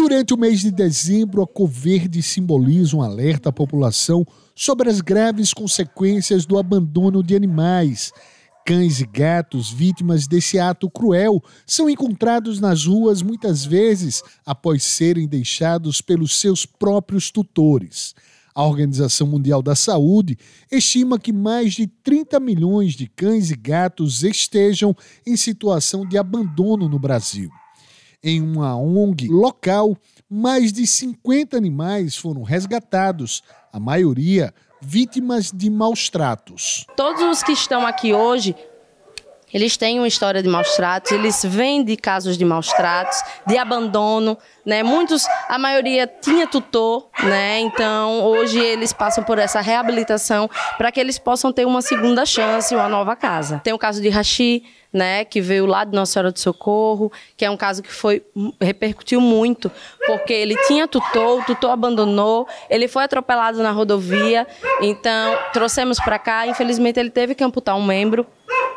Durante o mês de dezembro, a Coverde simboliza um alerta à população sobre as graves consequências do abandono de animais. Cães e gatos vítimas desse ato cruel são encontrados nas ruas muitas vezes após serem deixados pelos seus próprios tutores. A Organização Mundial da Saúde estima que mais de 30 milhões de cães e gatos estejam em situação de abandono no Brasil. Em uma ONG local, mais de 50 animais foram resgatados, a maioria vítimas de maus tratos. Todos os que estão aqui hoje eles têm uma história de maus tratos, eles vêm de casos de maus tratos, de abandono, né? Muitos, a maioria tinha tutor, né? Então, hoje eles passam por essa reabilitação para que eles possam ter uma segunda chance, uma nova casa. Tem o caso de Rashi, né, que veio lá de Nossa Senhora do Socorro, que é um caso que foi repercutiu muito, porque ele tinha tutor, o tutor abandonou, ele foi atropelado na rodovia, então trouxemos para cá, infelizmente ele teve que amputar um membro,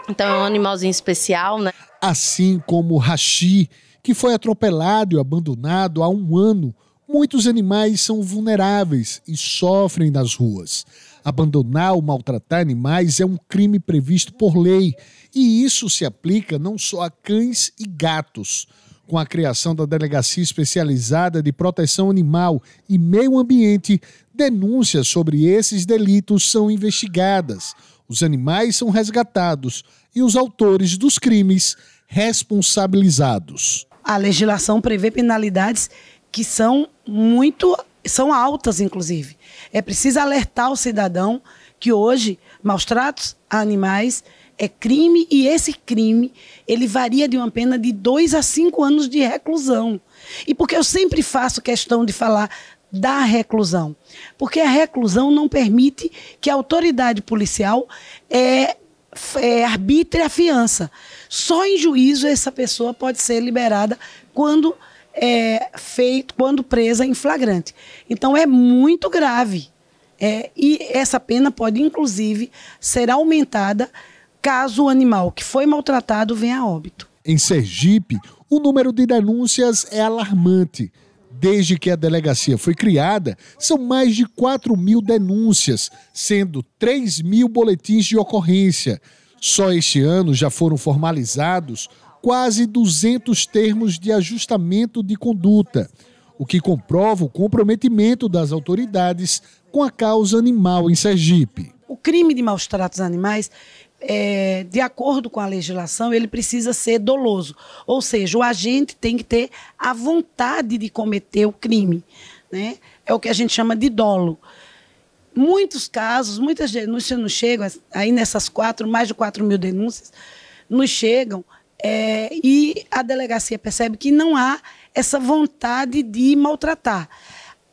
então é um animalzinho especial, né? Assim como o Rashi, que foi atropelado e abandonado há um ano, muitos animais são vulneráveis e sofrem nas ruas. Abandonar ou maltratar animais é um crime previsto por lei, e isso se aplica não só a cães e gatos. Com a criação da Delegacia Especializada de Proteção Animal e Meio Ambiente, denúncias sobre esses delitos são investigadas os animais são resgatados e os autores dos crimes responsabilizados. A legislação prevê penalidades que são muito são altas inclusive. É preciso alertar o cidadão que hoje maus tratos a animais é crime e esse crime ele varia de uma pena de dois a cinco anos de reclusão. E porque eu sempre faço questão de falar da reclusão. Porque a reclusão não permite que a autoridade policial é, é, arbitre a fiança. Só em juízo essa pessoa pode ser liberada quando é feito, quando presa em flagrante. Então é muito grave. É, e essa pena pode, inclusive, ser aumentada caso o animal que foi maltratado venha a óbito. Em Sergipe, o número de denúncias é alarmante. Desde que a delegacia foi criada, são mais de 4 mil denúncias, sendo 3 mil boletins de ocorrência. Só este ano já foram formalizados quase 200 termos de ajustamento de conduta, o que comprova o comprometimento das autoridades com a causa animal em Sergipe. O crime de maus tratos animais é, de acordo com a legislação, ele precisa ser doloso. Ou seja, o agente tem que ter a vontade de cometer o crime. Né? É o que a gente chama de dolo. Muitos casos, muitas denúncias nos chegam, aí nessas quatro, mais de 4 mil denúncias, nos chegam é, e a delegacia percebe que não há essa vontade de maltratar.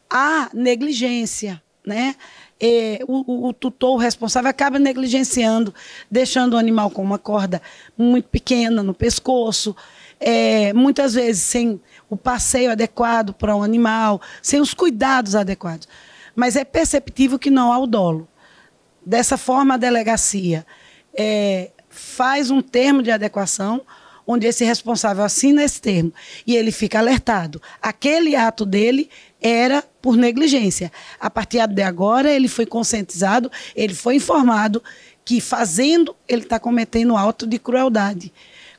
Há negligência, né? É, o, o, tutor, o responsável, acaba negligenciando, deixando o animal com uma corda muito pequena no pescoço, é, muitas vezes sem o passeio adequado para um animal, sem os cuidados adequados. Mas é perceptível que não há o dolo. Dessa forma, a delegacia é, faz um termo de adequação onde esse responsável assina esse termo e ele fica alertado. Aquele ato dele era por negligência. A partir de agora, ele foi conscientizado, ele foi informado que fazendo, ele está cometendo ato de crueldade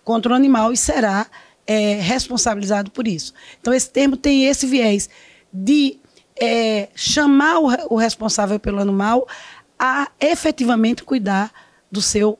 contra o animal e será é, responsabilizado por isso. Então, esse termo tem esse viés de é, chamar o, o responsável pelo animal a efetivamente cuidar do seu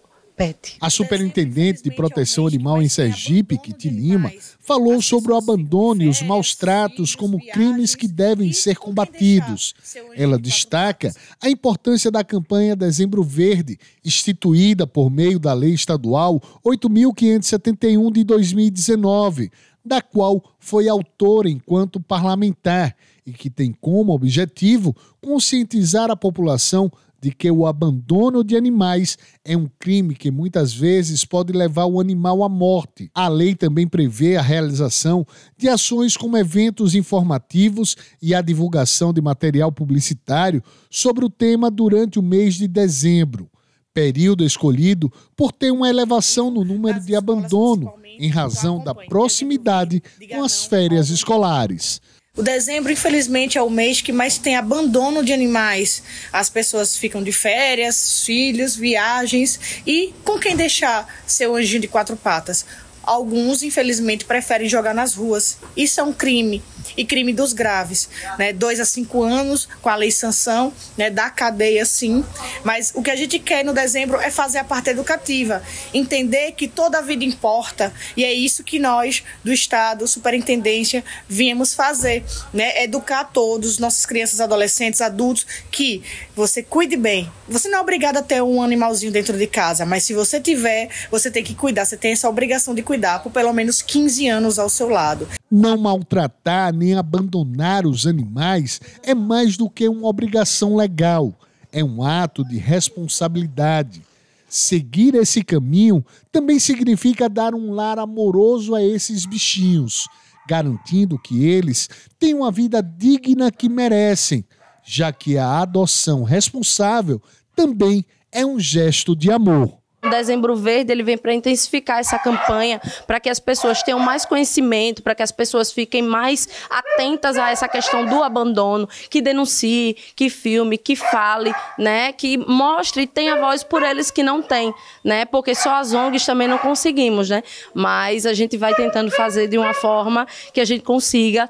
A superintendente de proteção animal em Sergipe, Kitty Lima, falou sobre o abandono e os maus tratos como crimes que devem ser combatidos. Ela destaca a importância da campanha Dezembro Verde, instituída por meio da Lei Estadual 8.571 de 2019, da qual foi autora enquanto parlamentar e que tem como objetivo conscientizar a população de que o abandono de animais é um crime que muitas vezes pode levar o animal à morte. A lei também prevê a realização de ações como eventos informativos e a divulgação de material publicitário sobre o tema durante o mês de dezembro, período escolhido por ter uma elevação no número de abandono em razão da proximidade com as férias escolares. O dezembro, infelizmente, é o mês que mais tem abandono de animais. As pessoas ficam de férias, filhos, viagens e com quem deixar seu anjinho de quatro patas? alguns, infelizmente, preferem jogar nas ruas. Isso é um crime, e crime dos graves. Né? Dois a cinco anos, com a lei sanção, né? da cadeia, sim. Mas o que a gente quer no dezembro é fazer a parte educativa, entender que toda a vida importa, e é isso que nós, do Estado, Superintendência, viemos fazer. Né? Educar todos, nossas crianças, adolescentes, adultos, que você cuide bem. Você não é obrigado a ter um animalzinho dentro de casa, mas se você tiver, você tem que cuidar, você tem essa obrigação de cuidar por pelo menos 15 anos ao seu lado. Não maltratar nem abandonar os animais é mais do que uma obrigação legal, é um ato de responsabilidade. Seguir esse caminho também significa dar um lar amoroso a esses bichinhos, garantindo que eles tenham uma vida digna que merecem, já que a adoção responsável também é um gesto de amor. O Dezembro Verde ele vem para intensificar essa campanha, para que as pessoas tenham mais conhecimento, para que as pessoas fiquem mais atentas a essa questão do abandono, que denuncie, que filme, que fale, né, que mostre e tenha voz por eles que não têm, né? Porque só as ONGs também não conseguimos, né? Mas a gente vai tentando fazer de uma forma que a gente consiga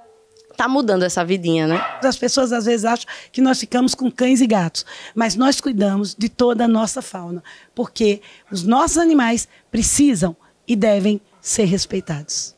tá mudando essa vidinha, né? As pessoas às vezes acham que nós ficamos com cães e gatos, mas nós cuidamos de toda a nossa fauna, porque os nossos animais precisam e devem ser respeitados.